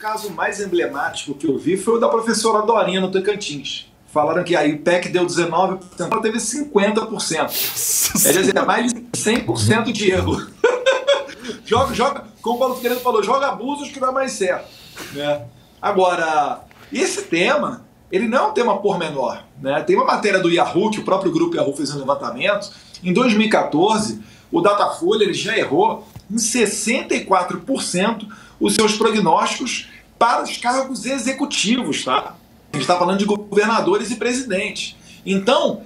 caso mais emblemático que eu vi foi o da professora Dorinha no Tocantins. Falaram que a IPEC deu 19%, ela teve 50%. Quer dizer, mais de 100% de erro. joga, joga, como o Paulo Figueiredo falou, joga abusos que dá mais certo. Né? Agora, esse tema, ele não é um tema pormenor. Né? Tem uma matéria do Yahoo, que o próprio grupo Yahoo fez um levantamento. Em 2014, o Datafolha ele já errou em 64% os seus prognósticos para os cargos executivos, tá? A gente está falando de governadores e presidentes. Então,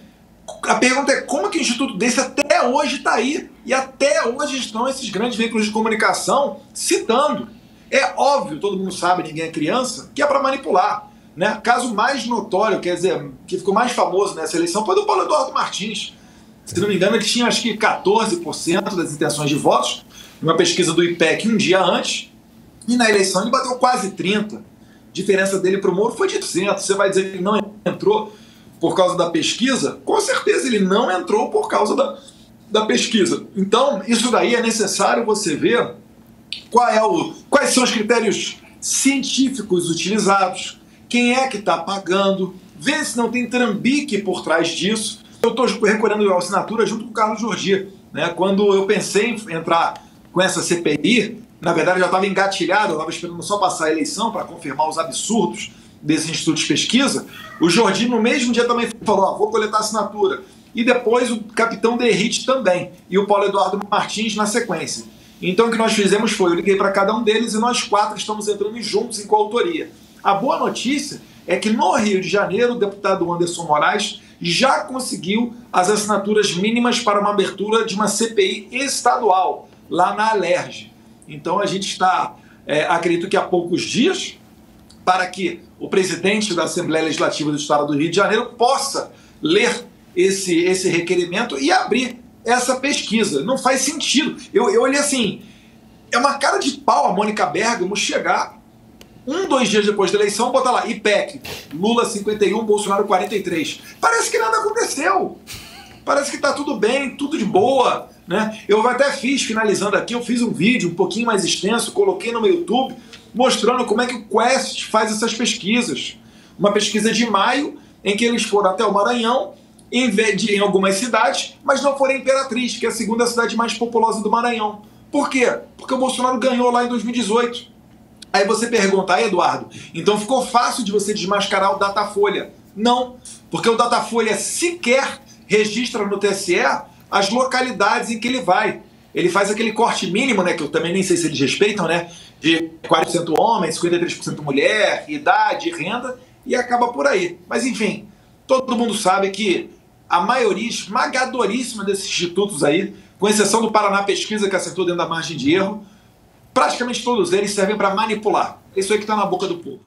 a pergunta é como que o instituto desse até hoje está aí e até hoje estão esses grandes veículos de comunicação citando. É óbvio, todo mundo sabe, ninguém é criança, que é para manipular. Né? Caso mais notório, quer dizer, que ficou mais famoso nessa eleição foi do Paulo Eduardo Martins. Se não me engano, ele tinha acho que 14% das intenções de votos, uma pesquisa do IPEC um dia antes, e na eleição ele bateu quase 30%. A diferença dele para o Moro foi de 100%. Você vai dizer que ele não entrou por causa da pesquisa? Com certeza ele não entrou por causa da, da pesquisa. Então, isso daí é necessário você ver qual é o, quais são os critérios científicos utilizados, quem é que está pagando, ver se não tem trambique por trás disso. Eu estou recolhendo a assinatura junto com o Carlos Jordi. Né? Quando eu pensei em entrar com essa CPI, na verdade já estava engatilhado, estava esperando só passar a eleição para confirmar os absurdos desse instituto de pesquisa. O Jordi, no mesmo dia, também falou: ah, vou coletar assinatura. E depois o capitão Derrite também. E o Paulo Eduardo Martins na sequência. Então o que nós fizemos foi: eu liguei para cada um deles e nós quatro estamos entrando juntos em coautoria. A boa notícia é que no Rio de Janeiro, o deputado Anderson Moraes já conseguiu as assinaturas mínimas para uma abertura de uma CPI estadual, lá na Alerj. Então a gente está, é, acredito que há poucos dias, para que o presidente da Assembleia Legislativa do Estado do Rio de Janeiro possa ler esse, esse requerimento e abrir essa pesquisa. Não faz sentido. Eu, eu olhei assim, é uma cara de pau a Mônica Bergamo chegar um, dois dias depois da eleição, botar lá, IPEC, Lula 51, Bolsonaro 43. Parece que nada aconteceu. Parece que está tudo bem, tudo de boa. Né? Eu até fiz, finalizando aqui, eu fiz um vídeo um pouquinho mais extenso, coloquei no meu YouTube, mostrando como é que o Quest faz essas pesquisas. Uma pesquisa de maio, em que eles foram até o Maranhão, em, de, em algumas cidades, mas não foram em Imperatriz, que é a segunda cidade mais populosa do Maranhão. Por quê? Porque o Bolsonaro ganhou lá em 2018. Aí você pergunta, Eduardo, então ficou fácil de você desmascarar o Datafolha? Não, porque o Datafolha sequer registra no TSE as localidades em que ele vai. Ele faz aquele corte mínimo, né, que eu também nem sei se eles respeitam, né, de 40% homem, 53% mulher, idade, renda, e acaba por aí. Mas enfim, todo mundo sabe que a maioria esmagadoríssima desses institutos aí, com exceção do Paraná Pesquisa, que acertou dentro da margem de erro, praticamente todos eles servem para manipular. Isso aí que está na boca do povo.